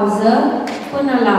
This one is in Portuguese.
pauză până la